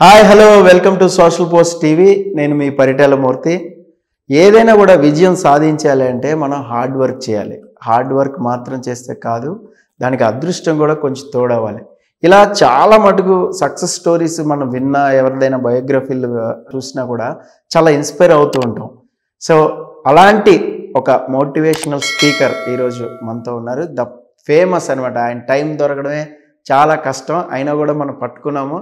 Hi hello welcome to Social Post TV. నేను మీ పరిటాల మూర్తి. ఏదైనా కూడా విజయం సాధించాలి అంటే మనం హార్డ్ వర్క్ చేయాలి. హార్డ్ వర్క్ మాత్రం చేస్తే కాదు దానికి అదృష్టం కూడా కొంచెం తోడవాలి ఇలా చాలా మటుకు సక్సెస్ స్టోరీస్ మనం విన్నా ఎవరిదైనా బయోగ్రఫీలు చూసినా కూడా చాలా ఇన్స్పైర్ అవుతూ ఉంటాం. సో అలాంటి ఒక మోటివేషనల్ స్పీకర్ ఈరోజు మనతో ఉన్నారు. ద ఫేమస్ అనమాట ఆయన టైం దొరకడమే చాలా కష్టం. అయినా కూడా మనం పట్టుకున్నాము.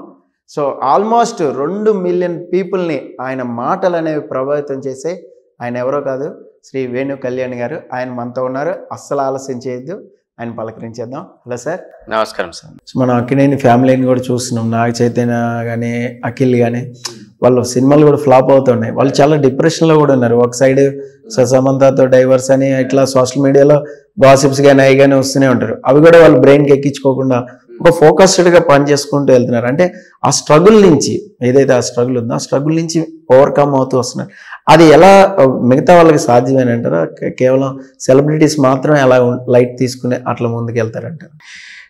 సో ఆల్మోస్ట్ రెండు మిలియన్ పీపుల్ని ఆయన మాటలు అనేవి ప్రభావితం చేసే ఆయన ఎవరో కాదు శ్రీ వేణు కళ్యాణ్ గారు. ఆయన మనతో ఉన్నారు. అస్సలు ఆలస్యం చేయొద్దు. ఆయన పలకరించేద్దాం. Hello sir. నమస్కారం సార్. మనం అక్కినేని ఫ్యామిలీని కూడా చూస్తున్నాం. నాగ చైతన్య కానీ అఖిల్ కానీ వాళ్ళు సినిమాలు కూడా ఫ్లాప్ అవుతున్నాయి. వాళ్ళు చాలా డిప్రెషన్లో కూడా ఉన్నారు. ఒక సైడ్ సమంతతో డైవర్స్ అని ఇట్లా సోషల్ మీడియాలో గాసిప్స్ కానీ అవి కానీ వస్తూనే ఉంటారు. అవి కూడా వాళ్ళు బ్రెయిన్కి ఎక్కించుకోకుండా ఒక ఫోకస్డ్గా పని చేసుకుంటూ వెళ్తున్నారు. అంటే ఆ స్ట్రగుల్ నుంచి ఏదైతే ఆ స్ట్రగుల్ ఉందో ఆ స్ట్రగుల్ నుంచి ఓవర్కమ్ అవుతూ వస్తున్నారు. అది ఎలా మిగతా వాళ్ళకి సాధ్యమని అంటారా కేవలం సెలబ్రిటీస్ మాత్రమే అలా లైట్ తీసుకుని అట్లా ముందుకు వెళ్తారంటారు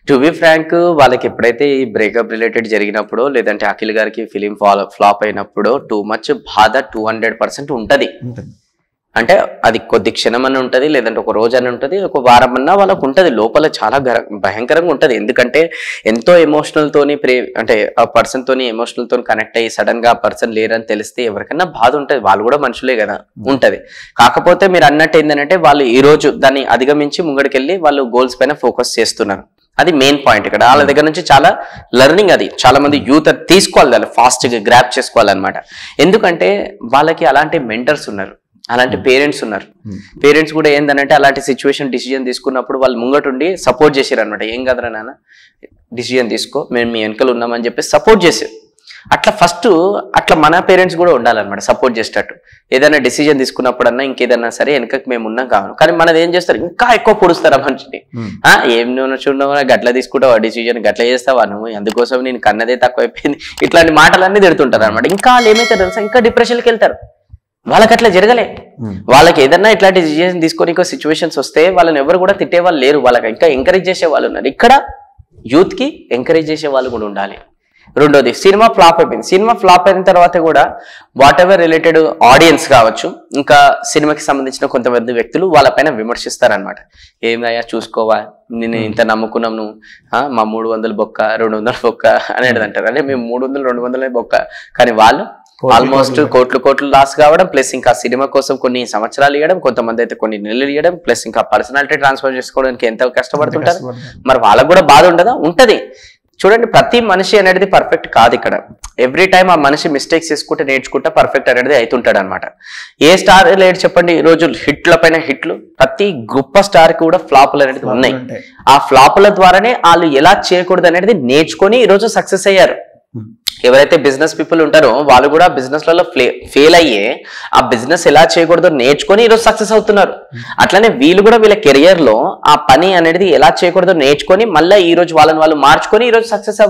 టు బి ఫ్రాంక్ వాళ్ళకి ఎప్పుడైతే ఈ బ్రేకప్ రిలేటెడ్ జరిగినప్పుడు లేదంటే అఖిల్ గారికి ఫిలిం ఫ్లాప్ అయినప్పుడు టూ మచ్ బాధ టూ హండ్రెడ్ పర్సెంట్ ఉంటది. ఉంటుంది. అంటే అది కొద్ది క్షణం అని ఉంటుంది లేదంటే ఒక రోజు అని ఉంటుంది ఒక వారం అన్నా వాళ్ళకు ఉంటుంది. లోపల చాలా భయంకరంగా ఉంటుంది. ఎందుకంటే ఎంతో ఎమోషనల్తోని ప్రే అంటే ఆ పర్సన్తోని ఎమోషనల్తో కనెక్ట్ అయ్యి సడన్గా ఆ పర్సన్ లేరని తెలిస్తే ఎవరికైనా బాధ ఉంటుంది. వాళ్ళు కూడా మనుషులే కదా ఉంటుంది. కాకపోతే మీరు అన్నట్టు ఏంటంటే వాళ్ళు ఈ రోజు దాన్ని అధిగమించి ముంగడికెళ్ళి వాళ్ళు గోల్స్ పైన ఫోకస్ చేస్తున్నారు. అది మెయిన్ పాయింట్ ఇక్కడ. వాళ్ళ దగ్గర నుంచి చాలా లెర్నింగ్ అది. చాలా మంది యూత్ తీసుకోవాలి దాన్ని ఫాస్ట్గా గ్రాప్ చేసుకోవాలన్నమాట. ఎందుకంటే వాళ్ళకి అలాంటి మెంటర్స్ ఉన్నారు. అలాంటి పేరెంట్స్ ఉన్నారు. Hmm. పేరెంట్స్ కూడా ఏందనంటే అలాంటి సిచ్యువేషన్ డిసిజన్ తీసుకున్నప్పుడు వాళ్ళు ముంగటుండి సపోర్ట్ చేశారు అనమాట ఏం కదరా నాన్న డిసిజన్ తీసుకో మేము మీ వెనకలు ఉన్నామని చెప్పి సపోర్ట్ చేశారు. అట్లా ఫస్ట్ అట్లా మన పేరెంట్స్ కూడా ఉండాలన్నమాట సపోర్ట్ చేసేటట్టు. ఏదైనా డిసిజన్ తీసుకున్నప్పుడన్నా ఇంకేదన్నా సరే వెనకకి మేము ఉన్నాం కావాలి. కానీ మనది ఏం చేస్తారు? ఇంకా ఎక్కువ పొడుస్తారు ఆ మనిషిని? Hmm. ఏం చూడవు గట్ల తీసుకుంటావా? డిసిజన్ గట్ల చేస్తావా నువ్వు? అందుకోసం నేను కన్నదే తక్కువైపోయింది. ఇట్లాంటి మాటలన్నీ తిడుతుంటారు అనమాట ఇంకా వాళ్ళు ఏమైతే తెలుసా? ఇంకా డిప్రెషన్కి వెళ్తారు. వాళ్ళకి అట్లా జరగలే. వాళ్ళకి ఏదన్నా ఇట్లాంటి డిసిజన్ తీసుకొని సిచ్యువేషన్స్ వస్తే వాళ్ళని ఎవరు కూడా తిట్టే వాళ్ళు లేరు. వాళ్ళకి ఇంకా ఎంకరేజ్ చేసే వాళ్ళు ఉన్నారు. ఇక్కడ యూత్కి ఎంకరేజ్ చేసే వాళ్ళు కూడా ఉండాలి. రెండోది సినిమా ఫ్లాప్ అయిపోయింది. సినిమా ఫ్లాప్ అయిన తర్వాత కూడా వాట్ ఎవర్ రిలేటెడ్ ఆడియన్స్ కావచ్చు ఇంకా సినిమాకి సంబంధించిన కొంతమంది వ్యక్తులు వాళ్ళపైన విమర్శిస్తారనమాట ఏమయ్యా చూసుకోవా నేను ఇంత నమ్ముకున్నాం నువ్వు. మా మూడు వందలు బొక్క రెండు వందలు బొక్క అనేది అంటారు. అంటే మేము మూడు వందలు రెండు వందలే బొక్క. కానీ వాళ్ళు ఆల్మోస్ట్ కోట్లు. కోట్లు లాస్ కావడం ప్లస్ ఇంకా సినిమా కోసం కొన్ని సంవత్సరాలు ఇవ్వడం కొంతమంది అయితే కొన్ని నెలలు ఇవ్వడం ప్లస్ ఇంకా పర్సనాలిటీ ట్రాన్స్ఫర్ చేసుకోవడానికి ఎంత కష్టపడుతుంటారు. మరి వాళ్ళకు కూడా బాధ ఉండదా ఉంటది చూడండి ప్రతి మనిషి అనేది పర్ఫెక్ట్ కాదు ఇక్కడ ఎవ్రీ టైం ఆ మనిషి మిస్టేక్స్ చేసుకుంటే నేర్చుకుంటే పర్ఫెక్ట్ అనేది అవుతుంటాడు అనమాట ఏ స్టార్ లేడు చెప్పండి ఈ రోజు హిట్ల పైన హిట్లు ప్రతి గొప్ప స్టార్కి కూడా ఫ్లాపులు అనేది ఉన్నాయి. ఆ ఫ్లాపుల ద్వారానే వాళ్ళు ఎలా చేయకూడదు అనేది నేర్చుకొని ఈ రోజు సక్సెస్ అయ్యారు. ఎవరైతే బిజినెస్ పీపుల్ ఉంటారో వాళ్ళు కూడా బిజినెస్లలో ఫెయిల్ అయ్యే ఆ బిజినెస్ ఎలా చేయకూడదో నేర్చుకొని ఈరోజు సక్సెస్ అవుతున్నారు. అట్లనే వీళ్ళు కూడా వీళ్ళ కెరియర్లో ఆ పని అనేది ఎలా చేయకూడదో నేర్చుకొని మళ్ళీ ఈ రోజు వాళ్ళని వాళ్ళు మార్చుకొని ఈ రోజు సక్సెస్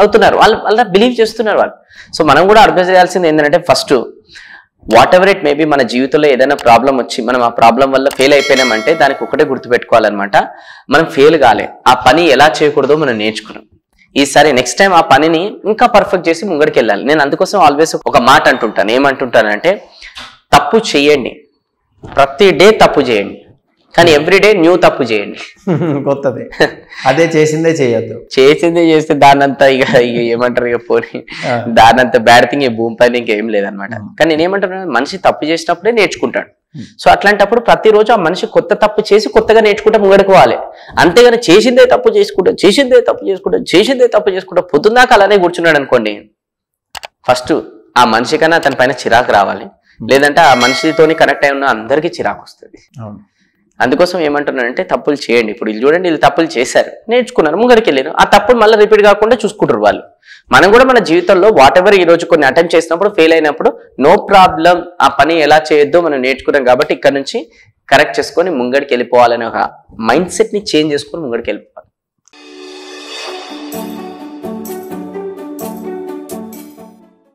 అవుతున్నారు. వాళ్ళు వాళ్ళ బిలీవ్ చేస్తున్నారు వాళ్ళు. సో మనం కూడా అర్థం చేయాల్సింది ఏంటంటే first whatever it maybe మన జీవితంలో ఏదైనా ప్రాబ్లం వచ్చి మనం ఆ ప్రాబ్లం వల్ల ఫెయిల్ అయిపోయినామంటే దానికి ఒకటే గుర్తుపెట్టుకోవాలన్నమాట. మనం ఫెయిల్ కాలే. ఆ పని ఎలా చేయకూడదో మనం నేర్చుకున్నాం. ఈసారి నెక్స్ట్ టైం ఆ పనిని ఇంకా పర్ఫెక్ట్ చేసి ముంగడికి వెళ్ళాలి. నేను అందుకోసం ఆల్వేస్ ఒక మాట అంటుంటాను. ఏమంటుంటానంటే తప్పు చేయండి ప్రతి డే తప్పు చేయండి కానీ ఎవ్రీ డే న్యూ తప్పు చేయండి కొత్తది. అదే చేసిందే చేయొద్దు. చేసిందే చేస్తే దానంతా ఇక ఇక ఏమంటారు ఇక పోనీ. దానంత బ్యాడ్ థింగ్ ఈ భూమి పైన ఇంకేం లేదనమాట కానీ నేనేమంటాను మనిషి తప్పు చేసినప్పుడే నేర్చుకుంటాడు. సో అట్లాంటప్పుడు ప్రతిరోజు ఆ మనిషి కొత్త తప్పు చేసి కొత్తగా నేర్చుకుంటే ముంగడుకోవాలి. అంతేగాని చేసిందే తప్పు చేసుకుంటా చేసిందే తప్పు చేసుకుంటా చేసిందే తప్పు చేసుకుంటా పొద్దున్నాక అలానే కూర్చున్నాడు అనుకోండి. ఫస్ట్ ఆ మనిషి కన్నా అతని పైన చిరాకు రావాలి. లేదంటే ఆ మనిషితోని కనెక్ట్ అయి ఉన్న అందరికీ చిరాకు వస్తుంది. అందుకోసం ఏమంటున్నానంటే తప్పులు చేయండి. ఇప్పుడు వీళ్ళు చూడండి వీళ్ళు తప్పులు చేశారు. నేర్చుకున్నారు ముంగడికి వెళ్ళారు ఆ తప్పులు మళ్ళీ రిపీట్ కాకుండా చూసుకుంటారు వాళ్ళు. మనం కూడా మన జీవితంలో వాట్ ఎవర్ ఈ రోజు కొన్ని అటెంప్ట్ చేసినప్పుడు ఫెయిల్ అయినప్పుడు నో ప్రాబ్లం ఆ పని ఎలా చేయొద్దో మనం నేర్చుకున్నాం కాబట్టి ఇక్కడ నుంచి కరెక్ట్ చేసుకొని ముంగడికి వెళ్ళిపోవాలనే ఒక మైండ్ సెట్ని చేంజ్ చేసుకొని ముంగడికి వెళ్ళిపోవాలి